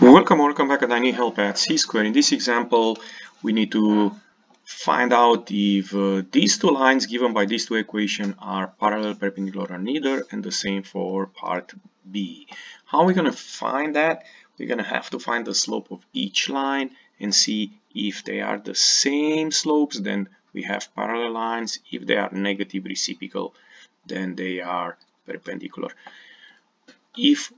Welcome, welcome back at I need help at C-square. In this example, we need to find out if uh, these two lines given by these two equations are parallel, perpendicular, or neither, and the same for part B. How are we going to find that? We're going to have to find the slope of each line and see if they are the same slopes, then we have parallel lines. If they are negative reciprocal, then they are perpendicular. If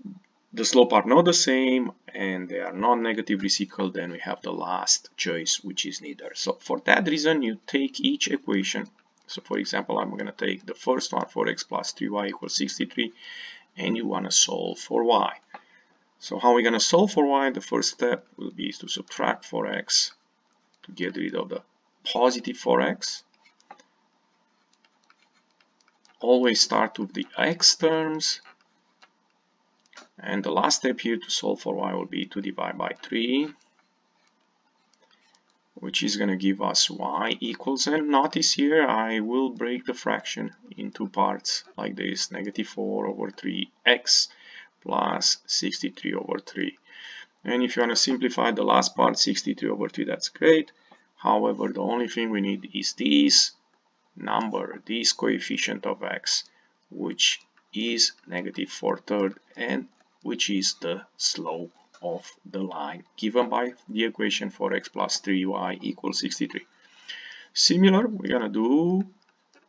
the slope are not the same and they are non-negative reciprocal then we have the last choice which is neither. So for that reason you take each equation. So for example I'm going to take the first one for x plus 3y equals 63 and you want to solve for y. So how are we going to solve for y? The first step will be to subtract 4x to get rid of the positive 4x always start with the x terms and the last step here to solve for y will be to divide by 3, which is going to give us y equals, and notice here I will break the fraction into parts like this, negative 4 over 3x plus 63 over 3. And if you want to simplify the last part, 63 over 3, that's great. However, the only thing we need is this number, this coefficient of x, which is negative 4 third and which is the slope of the line given by the equation for x plus 3y equals 63. Similar, we're gonna do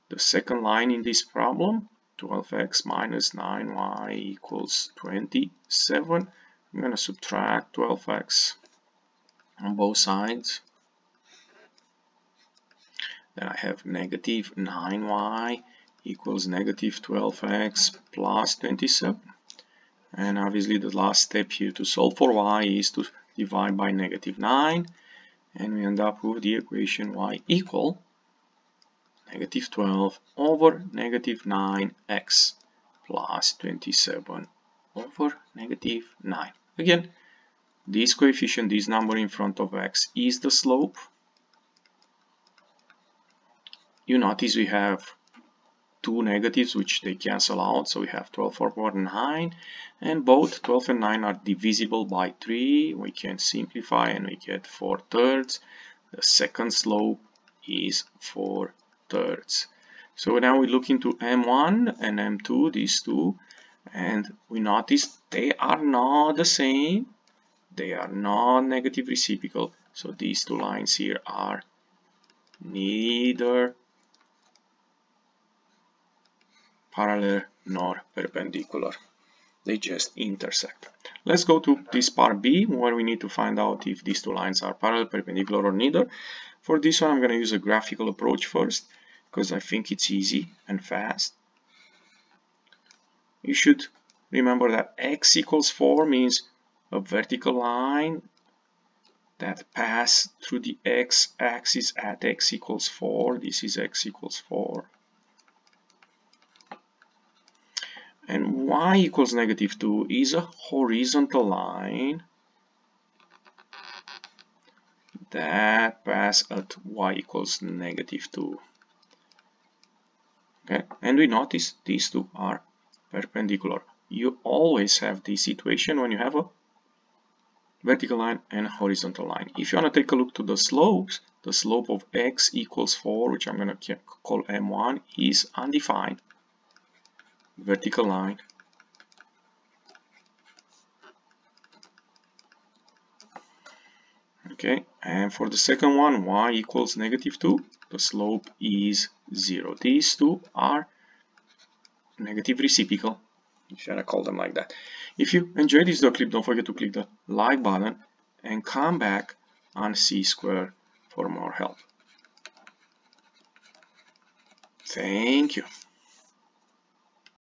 the second line in this problem, 12x minus 9y equals 27. I'm gonna subtract 12x on both sides. Then I have negative 9y equals negative 12x plus 27 and obviously the last step here to solve for y is to divide by negative 9 and we end up with the equation y equal negative 12 over negative 9x plus 27 over negative 9. Again, this coefficient, this number in front of x is the slope. You notice we have two negatives which they cancel out. So we have 12 over 9 and both 12 and 9 are divisible by 3 we can simplify and we get 4 thirds. The second slope is 4 thirds. So now we look into m1 and m2 these two. And we notice they are not the same. They are not negative reciprocal. So these two lines here are neither parallel nor perpendicular. They just intersect. Let's go to this part B where we need to find out if these two lines are parallel, perpendicular or neither. For this one I'm going to use a graphical approach first because I think it's easy and fast. You should remember that x equals 4 means a vertical line that pass through the x-axis at x equals 4. This is x equals 4. And y equals negative 2 is a horizontal line that pass at y equals negative 2 okay and we notice these two are perpendicular. You always have this situation when you have a vertical line and a horizontal line. If you want to take a look to the slopes the slope of x equals 4 which I'm going to call m1 is undefined vertical line. Okay and for the second one y equals negative 2 the slope is 0 these two are negative reciprocal. You want call them like that. If you enjoyed this video clip don't forget to click the like button and come back on C square for more help. Thank you